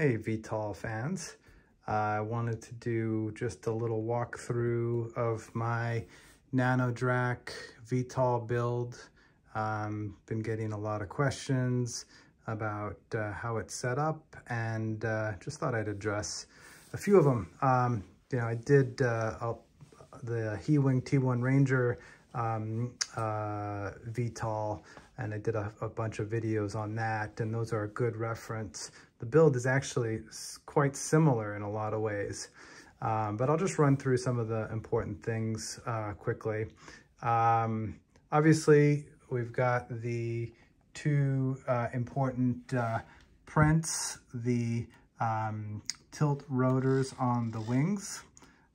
Hey VTOL fans, uh, I wanted to do just a little walkthrough of my Nano Drak VTOL build. Um, been getting a lot of questions about uh, how it's set up and uh, just thought I'd address a few of them. Um, you know, I did uh, the Heewing T1 Ranger um, uh, VTOL and I did a, a, bunch of videos on that and those are a good reference. The build is actually quite similar in a lot of ways, um, but I'll just run through some of the important things uh, quickly. Um, obviously, we've got the two uh, important uh, prints, the um, tilt rotors on the wings.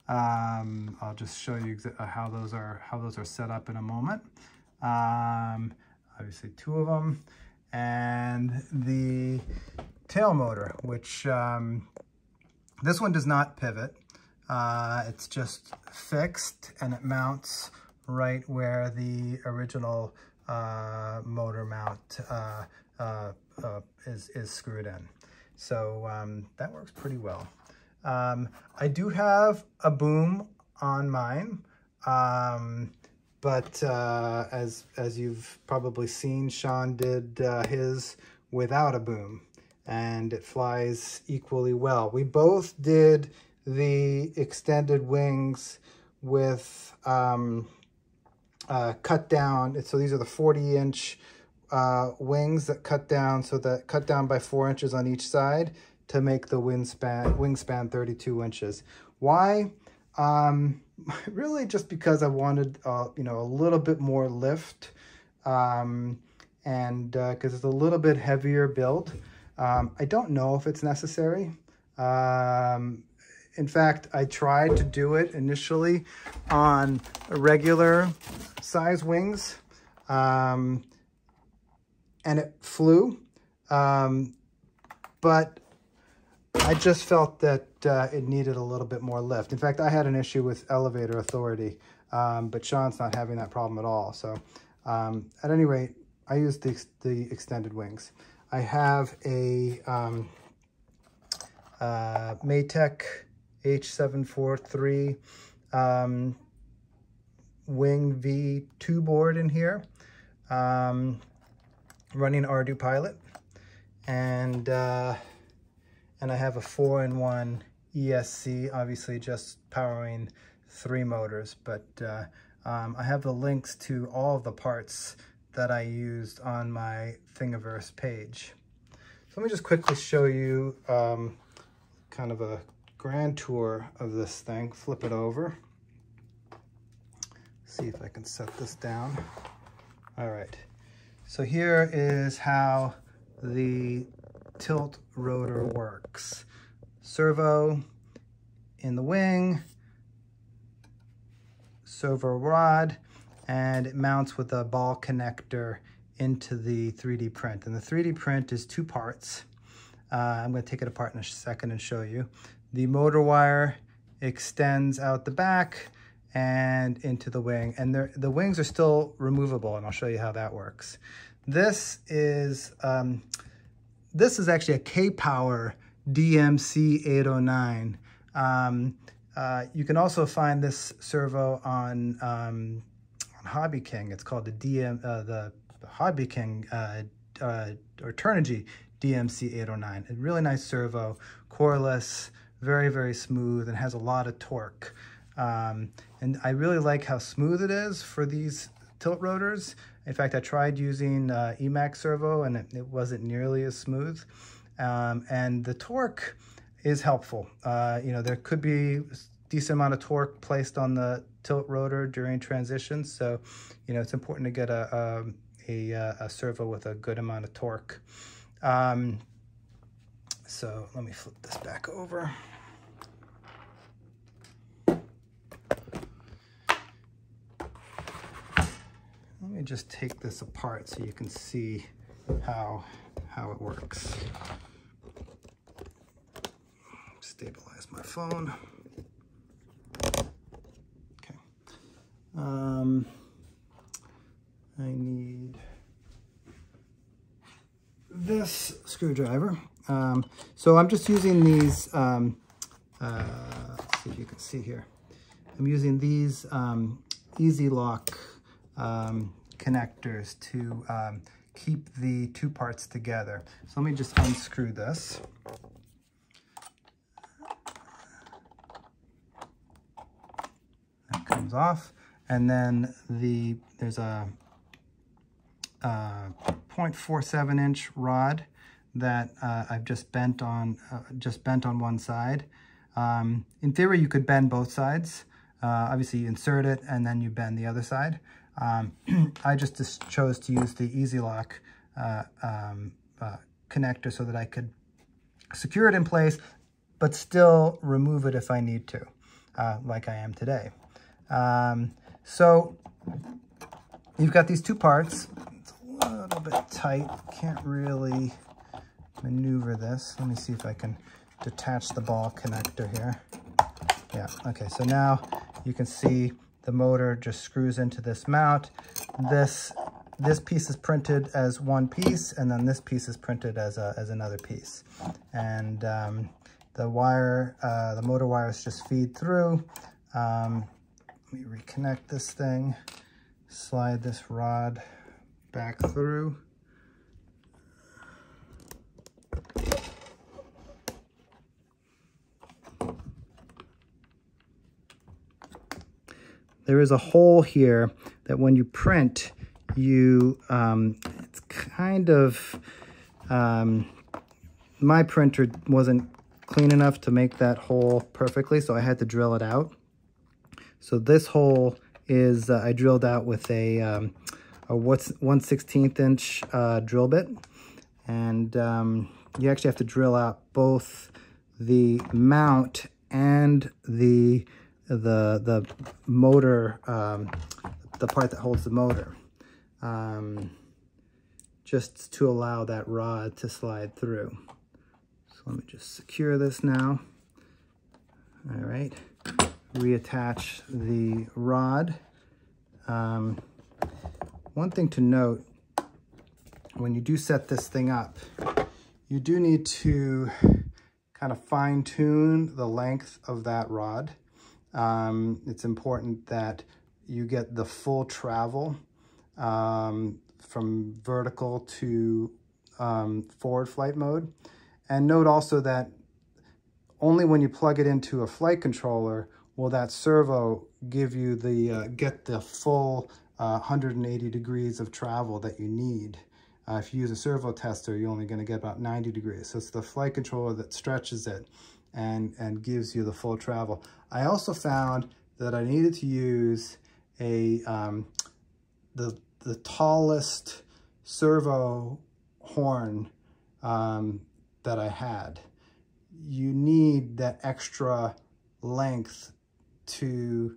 Um, I'll just show you how those are how those are set up in a moment. Um, obviously two of them, and the tail motor, which um, this one does not pivot. Uh, it's just fixed and it mounts right where the original uh, motor mount uh, uh, uh is, is screwed in. So um, that works pretty well. Um, I do have a boom on mine. Um, but uh, as as you've probably seen, Sean did uh, his without a boom, and it flies equally well. We both did the extended wings with um, uh, cut down. So these are the 40 inch uh, wings that cut down, so that cut down by four inches on each side to make the wingspan wingspan 32 inches. Why? Um, really just because I wanted, uh, you know, a little bit more lift um, and because uh, it's a little bit heavier build. Um, I don't know if it's necessary. Um, in fact, I tried to do it initially on regular size wings um, and it flew. Um, but I just felt that uh, it needed a little bit more lift. In fact, I had an issue with elevator authority, um, but Sean's not having that problem at all. So um, at any rate, I used the, the extended wings. I have a um, uh, Matek H743 um, Wing V2 board in here, um, running ArduPilot. And uh, and I have a four-in-one ESC, obviously just powering three motors, but uh, um, I have the links to all the parts that I used on my Thingiverse page. So let me just quickly show you um, kind of a grand tour of this thing. Flip it over. See if I can set this down. All right. So here is how the tilt rotor works. Servo in the wing, servo rod, and it mounts with a ball connector into the 3D print. And the 3D print is two parts. Uh, I'm going to take it apart in a second and show you. The motor wire extends out the back and into the wing. And the wings are still removable, and I'll show you how that works. This is um, this is actually a K-Power DMC 809. Um, uh, you can also find this servo on, um, on Hobby King. It's called the DM, uh, the, Hobby King uh, uh or Turnigy DMC 809. A really nice servo, coreless, very, very smooth, and has a lot of torque. Um, and I really like how smooth it is for these tilt rotors. In fact, I tried using uh, Emax servo and it, it, wasn't nearly as smooth. Um, and the torque is helpful. Uh, you know, there could be decent amount of torque placed on the tilt rotor during transitions. So, you know, it's important to get a, a, a, a servo with a good amount of torque. Um, so let me flip this back over. Me just take this apart so you can see how, how it works. Stabilize my phone. Okay. Um, I need this screwdriver Um, so I'm just using these, um, uh, see if you can see here. I'm using these um, Easy Lock um, connectors to um, keep the two parts together. So let me just unscrew this. That comes off. And then the there's a, a 0.47 inch rod that uh, I've just bent on uh, just bent on one side. Um, in theory, you could bend both sides. Uh, obviously, you insert it and then you bend the other side. Um, I just, chose to use the Easy Lock uh, um, uh, connector so that I could secure it in place, but still remove it if I need to, uh, like I am today. Um, so you've got these two parts. It's a little bit tight. Can't really maneuver this. Let me see if I can detach the ball connector here. Yeah, okay, so now you can see the motor just screws into this mount. This this piece is printed as one piece, and then this piece is printed as, a, as another piece. And um, the wire, uh, the motor wires just feed through. Um, let me reconnect this thing, slide this rod back through. There is a hole here that when you print, you, um, it's kind of, um, my printer wasn't clean enough to make that hole perfectly, so I had to drill it out. So this hole is, uh, I drilled out with a, um, a 1 16th inch uh, drill bit. And um, you actually have to drill out both the mount and the the the motor um, the part that holds the motor um, just to allow that rod to slide through. So let me just secure this now. All right, reattach the rod. Um, one thing to note, when you do set this thing up, you do need to kind of fine tune the length of that rod. Um, it's important that you get the full travel um, from vertical to um, forward flight mode. And note also that only when you plug it into a flight controller will that servo give you the, uh, get the full uh, 180 degrees of travel that you need. Uh, if you use a servo tester, you're only going to get about 90 degrees. So it's the flight controller that stretches it and, and gives you the full travel. I also found that I needed to use a um, the the tallest servo horn um, that I had. You need that extra length to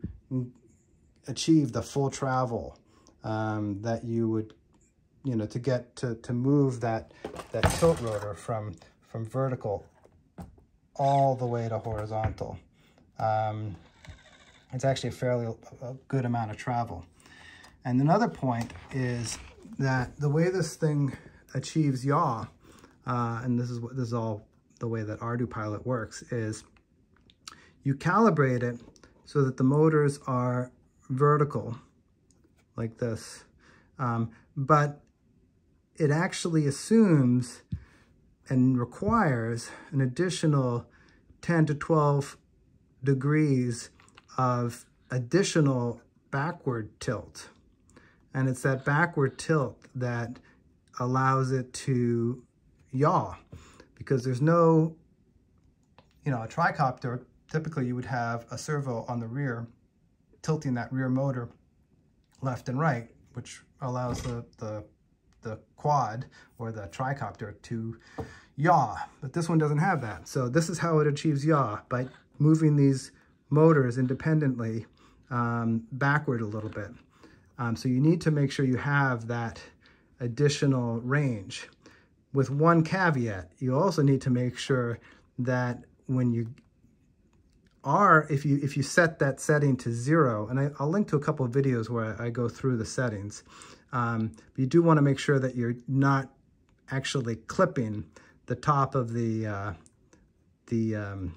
achieve the full travel um, that you would, you know, to get to, to move that, that tilt rotor from, from vertical all the way to horizontal. Um, it's actually a fairly a good amount of travel. And another point is that the way this thing achieves yaw, uh, and this is what this is all the way that ArduPilot works, is you calibrate it so that the motors are vertical like this. Um, but it actually assumes and requires an additional 10 to 12 degrees of additional backward tilt. And it's that backward tilt that allows it to yaw because there's no, you know, a tricopter, typically you would have a servo on the rear tilting that rear motor left and right, which allows the, the, the quad or the tricopter to yaw, but this one doesn't have that. So this is how it achieves yaw, by moving these motors independently um, backward a little bit. Um, so you need to make sure you have that additional range. With one caveat, you also need to make sure that when you are, if you if you set that setting to zero, and I, will link to a couple of videos where I, I go through the settings, um, you do want to make sure that you're not actually clipping the top of the, uh, the, um,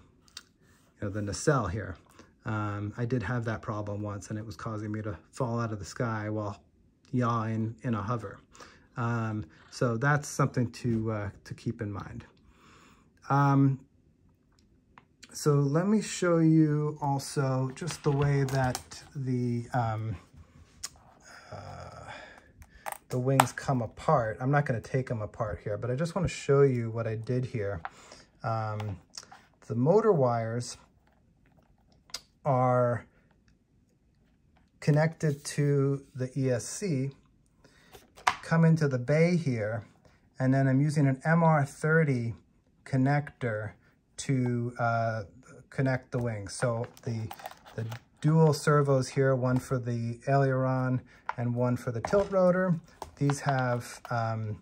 you know, the nacelle here. Um, I did have that problem once and it was causing me to fall out of the sky while yawing in a hover. Um, so that's something to, uh, to keep in mind. So let me show you also just the way that the, um, uh, the wings come apart. I'm not going to take them apart here, but I just want to show you what I did here. Um, the motor wires are connected to the ESC, come into the bay here, and then I'm using an MR30 connector to uh, connect the wings. So the, the dual servos here, one for the aileron and one for the tilt rotor. These have um,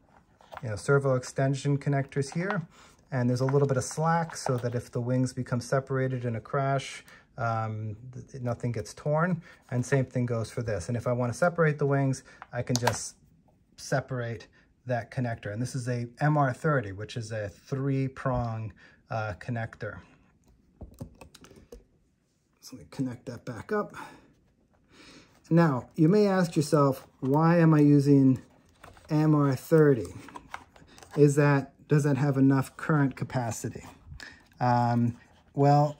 you know, servo extension connectors here. And there's a little bit of slack so that if the wings become separated in a crash, um, nothing gets torn. And same thing goes for this. And if I want to separate the wings, I can just separate that connector. And this is a MR30, which is a three-prong uh, connector. So let me connect that back up. Now, you may ask yourself, why am I using MR30? Is that, does that have enough current capacity? Um, well,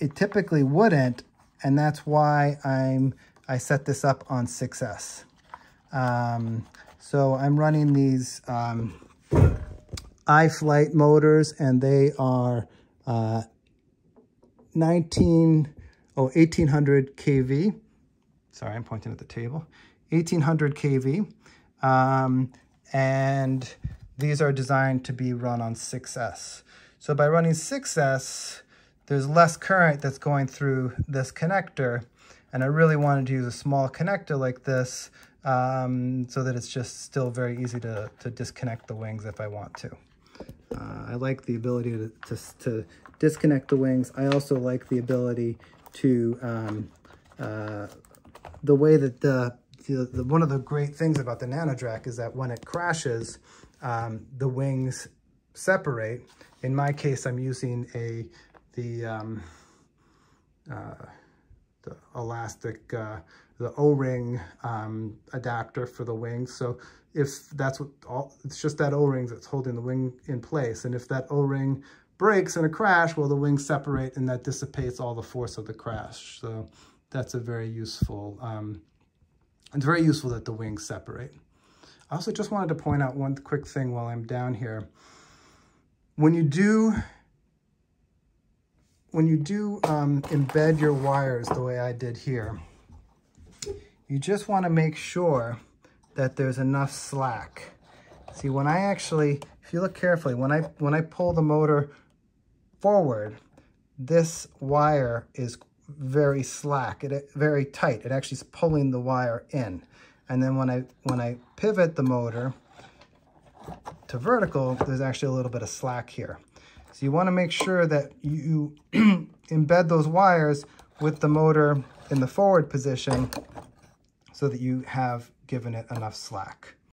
it typically wouldn't, and that's why I'm I set this up on 6S. Um, so I'm running these um, iFlight motors, and they are uh, 19, oh, 1800 kV. Sorry, I'm pointing at the table. 1800 kV. Um, and these are designed to be run on 6S. So by running 6S, there's less current that's going through this connector. And I really wanted to use a small connector like this um, so that it's just still very easy to, to disconnect the wings if I want to. Uh, I like the ability to, to, to, disconnect the wings. I also like the ability to, um, uh, the way that the, the, the, one of the great things about the Nano Drak is that when it crashes, um, the wings separate. In my case, I'm using a, the, um, uh, the elastic, uh, the O-ring um, adapter for the wings. So if that's what all, it's just that O-ring that's holding the wing in place. And if that O-ring breaks in a crash, well, the wings separate and that dissipates all the force of the crash. So that's a very useful, um, it's very useful that the wings separate. I also just wanted to point out one quick thing while I'm down here. When you do when you do um, embed your wires the way I did here, you just want to make sure that there's enough slack. See, when I actually, if you look carefully, when I, when I pull the motor forward, this wire is very slack, it, very tight. It actually is pulling the wire in. And then when I, when I pivot the motor to vertical, there's actually a little bit of slack here. So you want to make sure that you embed those wires with the motor in the forward position so that you have given it enough slack.